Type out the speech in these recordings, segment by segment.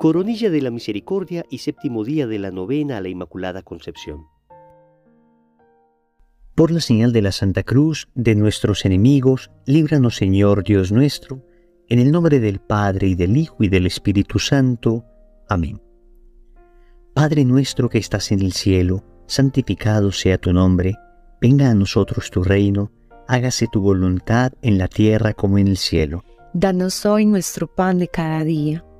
Coronilla de la Misericordia y séptimo día de la novena a la Inmaculada Concepción. Por la señal de la Santa Cruz de nuestros enemigos, líbranos Señor Dios nuestro, en el nombre del Padre y del Hijo y del Espíritu Santo. Amén. Padre nuestro que estás en el cielo, santificado sea tu nombre, venga a nosotros tu reino, hágase tu voluntad en la tierra como en el cielo. Danos hoy nuestro pan de cada día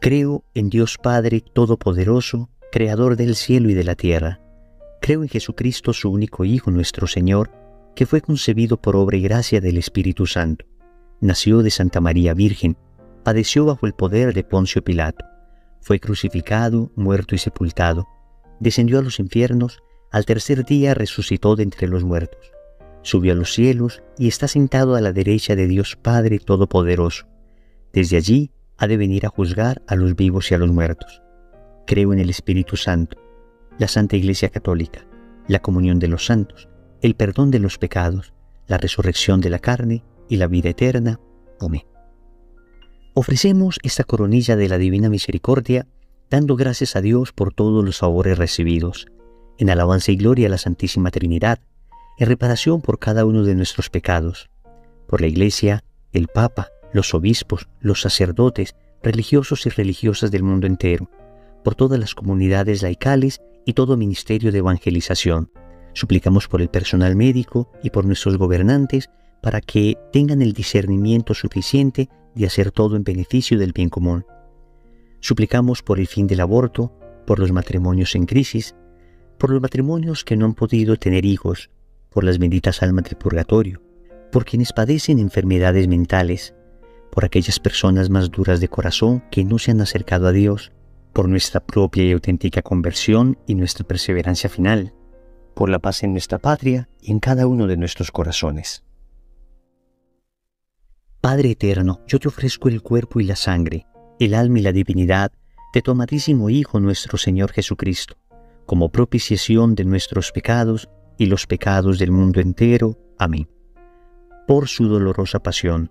Creo en Dios Padre Todopoderoso, Creador del cielo y de la tierra. Creo en Jesucristo, su único Hijo, nuestro Señor, que fue concebido por obra y gracia del Espíritu Santo. Nació de Santa María Virgen, padeció bajo el poder de Poncio Pilato, fue crucificado, muerto y sepultado, descendió a los infiernos, al tercer día resucitó de entre los muertos, subió a los cielos y está sentado a la derecha de Dios Padre Todopoderoso. Desde allí ha de venir a juzgar a los vivos y a los muertos. Creo en el Espíritu Santo, la Santa Iglesia Católica, la comunión de los santos, el perdón de los pecados, la resurrección de la carne y la vida eterna. Amén. Ofrecemos esta coronilla de la Divina Misericordia dando gracias a Dios por todos los favores recibidos, en alabanza y gloria a la Santísima Trinidad, en reparación por cada uno de nuestros pecados, por la Iglesia, el Papa, los obispos, los sacerdotes, religiosos y religiosas del mundo entero, por todas las comunidades laicales y todo ministerio de evangelización. Suplicamos por el personal médico y por nuestros gobernantes para que tengan el discernimiento suficiente de hacer todo en beneficio del bien común. Suplicamos por el fin del aborto, por los matrimonios en crisis, por los matrimonios que no han podido tener hijos, por las benditas almas del purgatorio, por quienes padecen enfermedades mentales, por aquellas personas más duras de corazón que no se han acercado a Dios, por nuestra propia y auténtica conversión y nuestra perseverancia final, por la paz en nuestra patria y en cada uno de nuestros corazones. Padre eterno, yo te ofrezco el cuerpo y la sangre, el alma y la divinidad de tu amadísimo Hijo nuestro Señor Jesucristo, como propiciación de nuestros pecados y los pecados del mundo entero. Amén. Por su dolorosa pasión,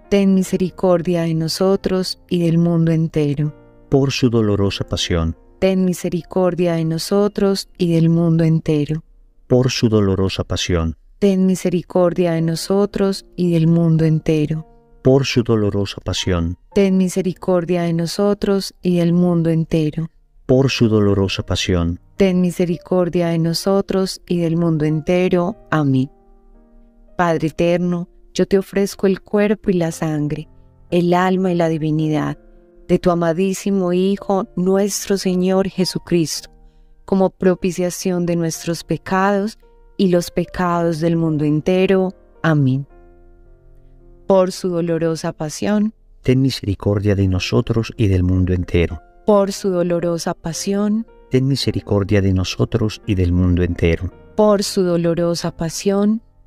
ten misericordia de nosotros y del mundo entero. Por su dolorosa pasión, ten misericordia de nosotros y del mundo entero. Por su dolorosa pasión, ten misericordia de nosotros y del mundo entero. Por su dolorosa pasión, ten misericordia de nosotros y del mundo entero. Por su dolorosa pasión, ten misericordia de nosotros y del mundo entero. Amén. Padre eterno, yo te ofrezco el cuerpo y la sangre, el alma y la divinidad de tu amadísimo Hijo, nuestro Señor Jesucristo, como propiciación de nuestros pecados y los pecados del mundo entero. Amén. Por su dolorosa pasión, ten misericordia de nosotros y del mundo entero. Por su dolorosa pasión, ten misericordia de nosotros y del mundo entero. Por su dolorosa pasión,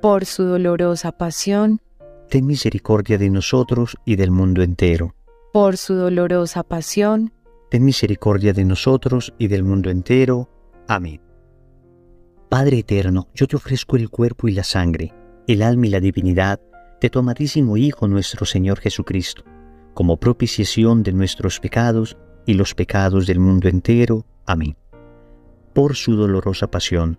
por su dolorosa pasión, ten misericordia de nosotros y del mundo entero. Por su dolorosa pasión, ten misericordia de nosotros y del mundo entero. Amén. Padre eterno, yo te ofrezco el cuerpo y la sangre, el alma y la divinidad de tu amadísimo Hijo nuestro Señor Jesucristo, como propiciación de nuestros pecados y los pecados del mundo entero. Amén. Por su dolorosa pasión.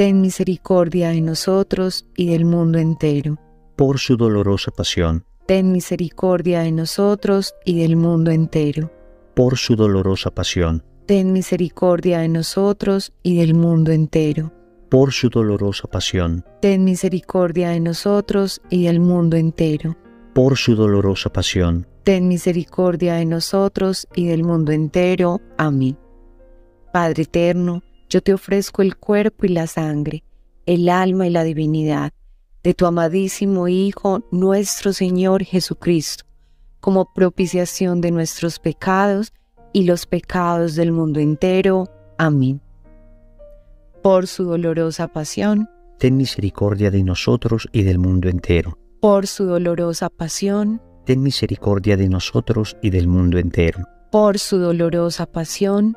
Ten misericordia de nosotros y del mundo entero. Por su dolorosa pasión. Ten misericordia de nosotros y del mundo entero. Por su dolorosa pasión. Ten misericordia de nosotros y del mundo entero. Por su dolorosa pasión. Ten misericordia de nosotros y del mundo entero. Por su dolorosa pasión. Ten misericordia de nosotros y del mundo entero. Amén. Padre eterno, yo te ofrezco el cuerpo y la sangre, el alma y la divinidad de tu amadísimo Hijo, nuestro Señor Jesucristo, como propiciación de nuestros pecados y los pecados del mundo entero. Amén. Por su dolorosa pasión, ten misericordia de nosotros y del mundo entero. Por su dolorosa pasión, ten misericordia de nosotros y del mundo entero. Por su dolorosa pasión,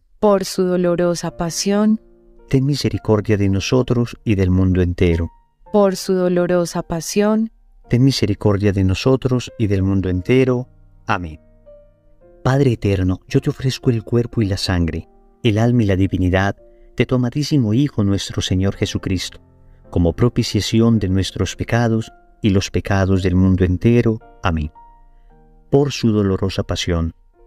Por su dolorosa pasión, ten misericordia de nosotros y del mundo entero. Por su dolorosa pasión, ten misericordia de nosotros y del mundo entero. Amén. Padre eterno, yo te ofrezco el cuerpo y la sangre, el alma y la divinidad de tu amadísimo Hijo nuestro Señor Jesucristo, como propiciación de nuestros pecados y los pecados del mundo entero. Amén. Por su dolorosa pasión.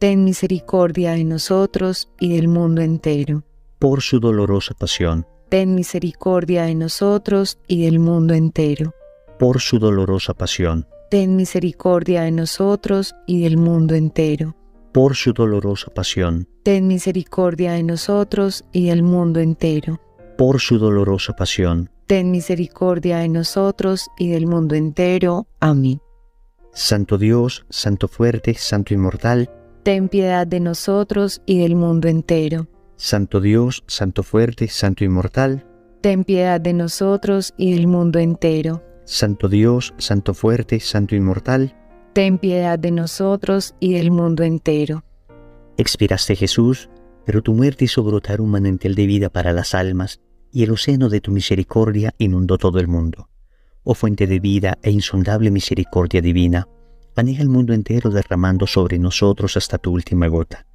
Ten misericordia de nosotros y del mundo entero. Por su dolorosa pasión. Ten misericordia de nosotros y del mundo entero. Por su dolorosa pasión. Ten misericordia de nosotros y del mundo entero. Por su dolorosa pasión. Ten misericordia de nosotros y del mundo entero. Por su dolorosa pasión. Ten misericordia de nosotros y del mundo entero. Amén. Santo Dios, Santo fuerte, Santo inmortal, ten piedad de nosotros y del mundo entero. Santo Dios, Santo fuerte, Santo inmortal, ten piedad de nosotros y del mundo entero. Santo Dios, Santo fuerte, Santo inmortal, ten piedad de nosotros y del mundo entero. Expiraste Jesús, pero tu muerte hizo brotar un manantial de vida para las almas, y el océano de tu misericordia inundó todo el mundo. Oh fuente de vida e insondable misericordia divina, anega el mundo entero derramando sobre nosotros hasta tu última gota.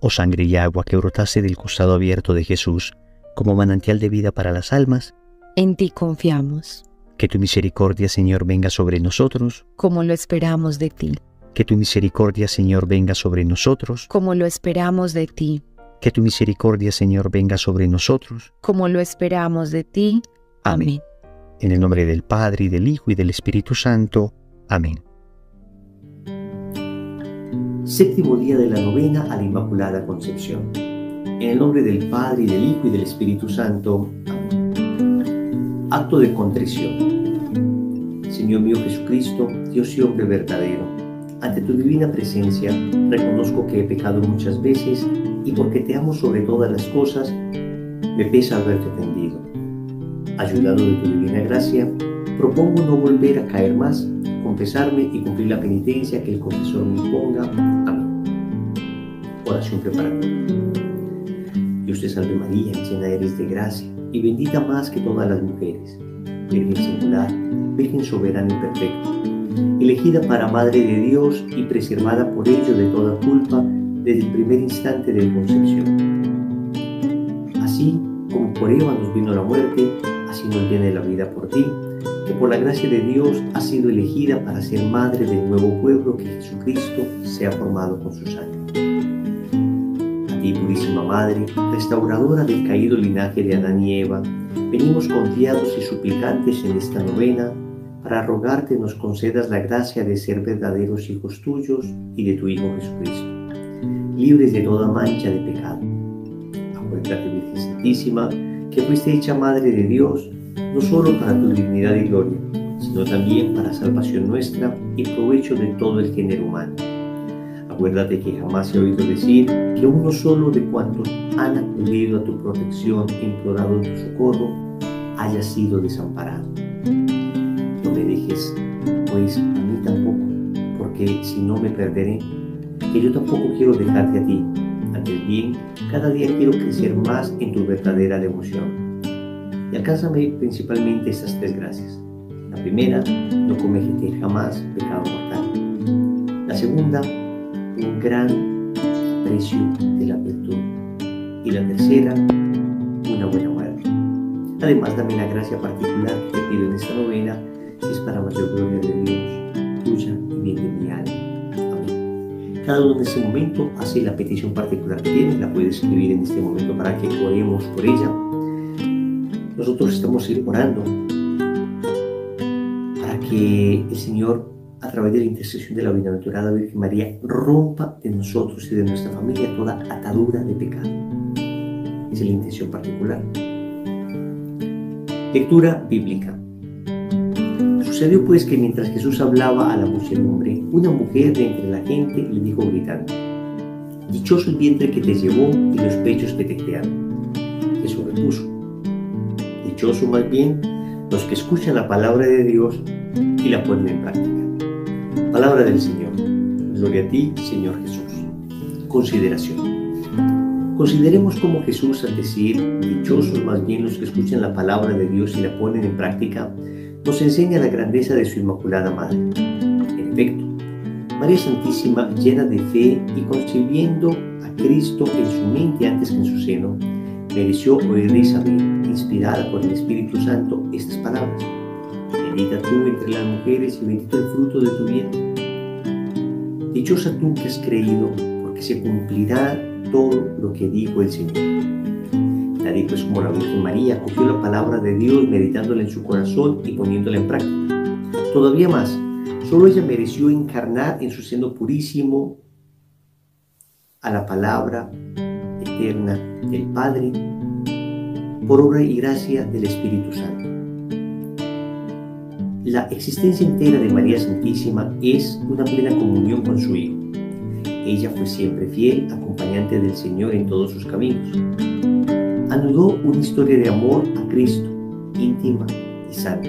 Oh sangre y agua que brotaste del costado abierto de Jesús, como manantial de vida para las almas, en ti confiamos. Que tu misericordia, Señor, venga sobre nosotros, como lo esperamos de ti. Que tu misericordia, Señor, venga sobre nosotros, como lo esperamos de ti. Que tu misericordia, Señor, venga sobre nosotros, como lo esperamos de ti. Amén. En el nombre del Padre, y del Hijo, y del Espíritu Santo. Amén. Séptimo día de la novena a la Inmaculada Concepción. En el nombre del Padre, y del Hijo, y del Espíritu Santo. Acto de contrición. Señor mío Jesucristo, Dios y hombre verdadero, ante tu divina presencia reconozco que he pecado muchas veces y porque te amo sobre todas las cosas, me pesa haberte ofendido. Ayudado de tu divina gracia, propongo no volver a caer más, confesarme y cumplir la penitencia que el confesor me imponga. Amén. Oración preparatoria. Dios te salve María, llena eres de gracia y bendita más que todas las mujeres, Virgen singular, Virgen soberana y perfecta, elegida para Madre de Dios y preservada por ello de toda culpa desde el primer instante de concepción. Así como por Eva nos vino la muerte, así nos viene la vida por ti, que por la gracia de Dios ha sido elegida para ser madre del nuevo pueblo que Jesucristo se ha formado con su sangre. A ti, purísima Madre, restauradora del caído linaje de Adán y Eva, venimos confiados y suplicantes en esta novena para rogarte nos concedas la gracia de ser verdaderos hijos tuyos y de tu Hijo Jesucristo libres de toda mancha de pecado. Acuérdate, Virgen Santísima, que fuiste hecha Madre de Dios, no solo para tu dignidad y gloria, sino también para salvación nuestra y provecho de todo el género humano. Acuérdate que jamás he oído decir que uno solo de cuantos han acudido a tu protección e implorado tu socorro haya sido desamparado. No me dejes, pues a mí tampoco, porque si no me perderé que yo tampoco quiero dejarte a ti. Antes bien, cada día quiero crecer más en tu verdadera devoción. Y alcánzame principalmente estas tres gracias. La primera, no cometer jamás pecado mortal. La segunda, un gran aprecio de la virtud. Y la tercera, una buena muerte. Además, dame la gracia particular que te pido en esta novena, si es para mayor gloria de Dios, tuya y bien de mi alma. Cada uno en este momento hace la petición particular que tiene, la puede escribir en este momento para que oremos por ella. Nosotros estamos orando para que el Señor, a través de la intercesión de la bienaventurada Virgen María, rompa de nosotros y de nuestra familia toda atadura de pecado. Esa es la intención particular. Lectura bíblica. Sucedió pues que mientras Jesús hablaba a la muchedumbre, una mujer de entre la gente le dijo gritando, Dichoso el vientre que te llevó y los pechos que te crearon. Jesús repuso, Dichoso más bien los que escuchan la palabra de Dios y la ponen en práctica. Palabra del Señor. Gloria a ti, Señor Jesús. Consideración. Consideremos como Jesús al decir, dichosos más bien los que escuchan la palabra de Dios y la ponen en práctica, nos enseña la grandeza de su Inmaculada Madre. En efecto, María Santísima, llena de fe y concibiendo a Cristo en su mente antes que en su seno, mereció oír de Isabel, inspirada por el Espíritu Santo, estas palabras. Bendita tú entre las mujeres y bendito el fruto de tu vientre. Dichosa tú que has creído, porque se cumplirá todo lo que dijo el Señor. Nadie pues como la Virgen María cogió la palabra de Dios meditándola en su corazón y poniéndola en práctica. Todavía más, solo ella mereció encarnar en su seno purísimo a la palabra eterna del Padre por obra y gracia del Espíritu Santo. La existencia entera de María Santísima es una plena comunión con su Hijo. Ella fue siempre fiel, acompañante del Señor en todos sus caminos anudó una historia de amor a Cristo, íntima y santa,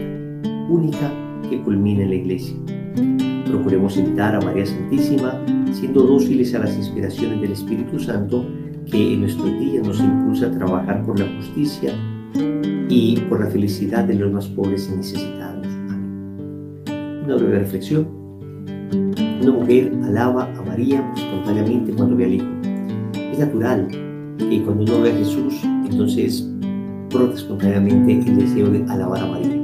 única que culmina en la Iglesia. Procuremos imitar a María Santísima, siendo dóciles a las inspiraciones del Espíritu Santo, que en nuestros días nos impulsa a trabajar por la justicia y por la felicidad de los más pobres y necesitados. Una breve reflexión. Una mujer alaba a María espontáneamente cuando ve al Hijo. Es natural que cuando uno ve a Jesús entonces brota espontáneamente el deseo de alabar a María.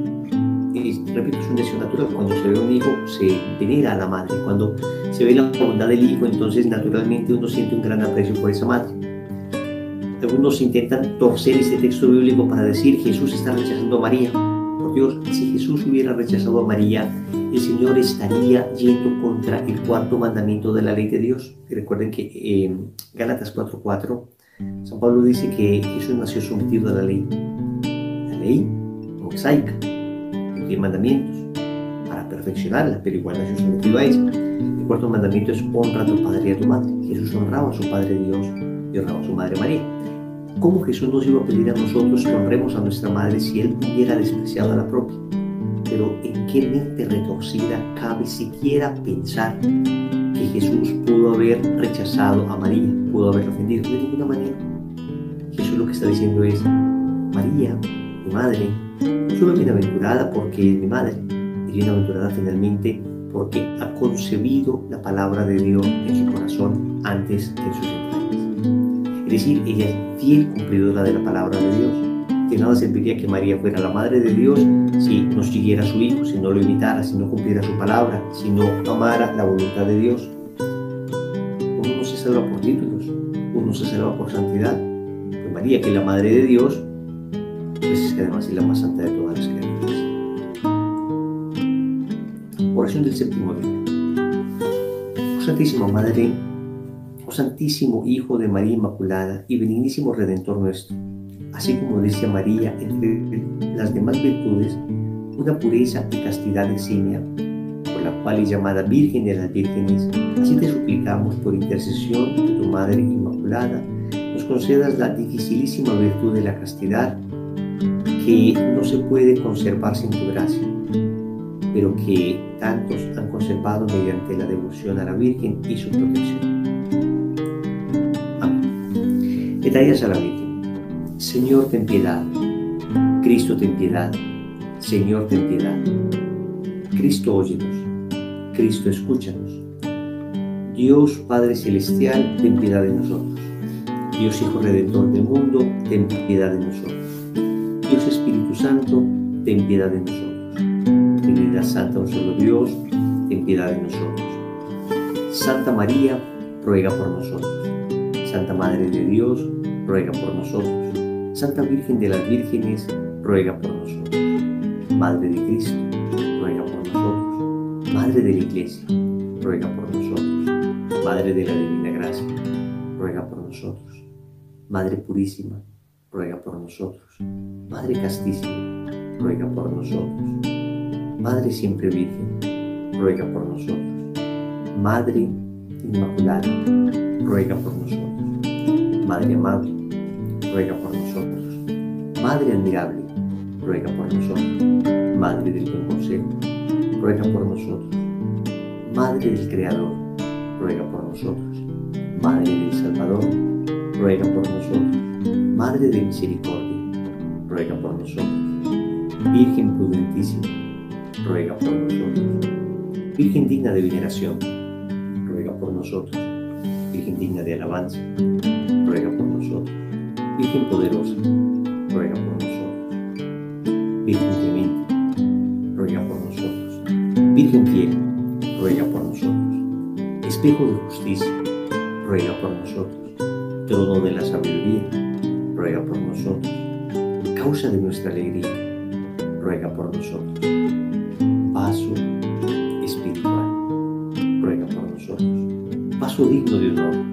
Y, repito, es un deseo natural. Cuando se ve un hijo, se venera a la madre. Cuando se ve la bondad del hijo, entonces naturalmente uno siente un gran aprecio por esa madre. Algunos intentan torcer este texto bíblico para decir Jesús está rechazando a María. Por Dios, si Jesús hubiera rechazado a María, el Señor estaría yendo contra el cuarto mandamiento de la ley de Dios. recuerden que en Gálatas 4.4 San Pablo dice que Jesús nació sometido a la ley. La ley mosaica, los diez mandamientos, para perfeccionarla, pero igual nació sometido a ella. El cuarto mandamiento es honra a tu padre y a tu madre. Jesús honraba a su padre Dios y honraba a su madre María. ¿Cómo Jesús nos iba a pedir a nosotros que honremos a nuestra madre si él hubiera despreciado a la propia? pero ¿en qué mente retorcida cabe siquiera pensar que Jesús pudo haber rechazado a María, pudo haber ofendido? De ninguna manera. Jesús lo que está diciendo es, María, mi madre, no solo bienaventurada porque es mi madre, es bienaventurada finalmente porque ha concebido la palabra de Dios en su corazón antes que en. Es decir, ella es fiel cumplidora de la palabra de Dios. Que nada serviría que María fuera la madre de Dios si no siguiera a su hijo, si no lo imitara, si no cumpliera su palabra, si no amara la voluntad de Dios. Uno no se salva por títulos, uno se salva por santidad. Pues María, que es la madre de Dios, pues es que además es la más santa de todas las criaturas. Oración del séptimo día. Santísima Madre, Santísimo Hijo de María Inmaculada y benignísimo Redentor nuestro, así como dice María entre las demás virtudes, una pureza y castidad eximia, por la cual es llamada Virgen de las Vírgenes, así te suplicamos por intercesión de tu Madre Inmaculada, nos concedas la dificilísima virtud de la castidad, que no se puede conservar sin tu gracia pero que tantos han conservado mediante la devoción a la Virgen y su protección. Señor, ten piedad. Cristo, ten piedad. Señor, ten piedad. Cristo, óyenos. Cristo, escúchanos. Dios Padre Celestial, ten piedad de nosotros. Dios Hijo Redentor del mundo, ten piedad de nosotros. Dios Espíritu Santo, ten piedad de nosotros. Trinidad Santa, un solo Dios, ten piedad de nosotros. Santa María, ruega por nosotros. Santa Madre de Dios, ruega por nosotros. Santa Virgen de las Vírgenes, ruega por nosotros. Madre de Cristo, ruega por nosotros. Madre de la Iglesia, ruega por nosotros. Madre de la Divina Gracia, ruega por nosotros. Madre Purísima, ruega por nosotros. Madre Castísima, ruega por nosotros. Madre siempre Virgen, ruega por nosotros. Madre Inmaculada, ruega por nosotros. Madre amable, ruega por nosotros. Madre admirable, ruega por nosotros. Madre del buen consejo, ruega por nosotros. Madre del Creador, ruega por nosotros. Madre del Salvador, ruega por nosotros. Madre de misericordia, ruega por nosotros. Virgen prudentísima, ruega por nosotros. Virgen digna de veneración, ruega por nosotros. Virgen digna de alabanza. Virgen poderosa, ruega por nosotros. Virgen clemente, ruega por nosotros. Virgen fiel, ruega por nosotros. Espejo de justicia, ruega por nosotros. Trono de la sabiduría, ruega por nosotros. Causa de nuestra alegría, ruega por nosotros paso espiritual, ruega por nosotros. Paso digno de honor.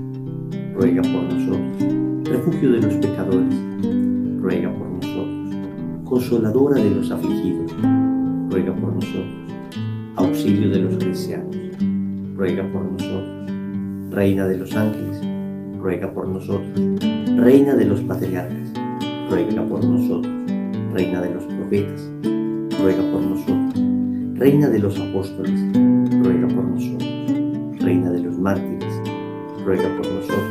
ruega por nosotros. Refugio de los pecadores, ruega por nosotros. Consoladora de los afligidos, ruega por nosotros. Auxilio de los cristianos, ruega por nosotros. Reina de los ángeles, ruega por nosotros. Reina de los patriarcas, ruega por nosotros. Reina de los profetas, ruega por nosotros. Reina de los apóstoles, ruega por nosotros. Reina de los mártires, ruega por nosotros.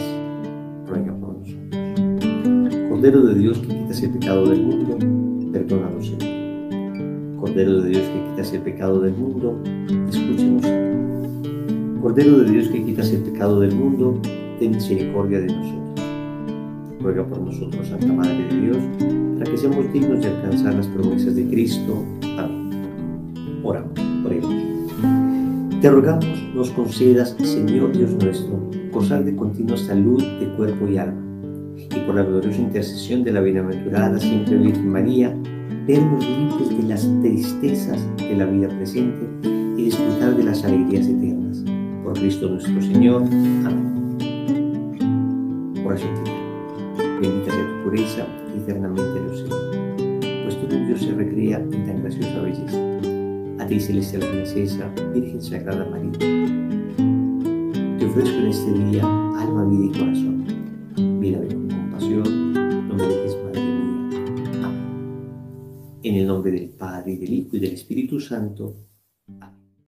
Cordero de Dios que quitas el pecado del mundo, perdónanos, Señor. Cordero de Dios que quitas el pecado del mundo, escúchenos. Cordero de Dios que quitas el pecado del mundo, ten misericordia de nosotros. Ruega por nosotros, Santa Madre de Dios, para que seamos dignos de alcanzar las promesas de Cristo. Amén. Oramos, oremos. Te rogamos nos concedas, Señor Dios nuestro, gozar de continua salud de cuerpo y alma, y por la gloriosa intercesión de la bienaventurada siempre Virgen María, vernos libres de las tristezas de la vida presente y disfrutar de las alegrías eternas. Por Cristo nuestro Señor. Amén. Oración final. Bendita sea tu pureza y eternamente sea, pues tu Dios se recrea en tan graciosa belleza. A ti, celestial princesa, Virgen Sagrada María. Te ofrezco en este día alma, vida y corazón. Padre, y del Hijo, y del Espíritu Santo.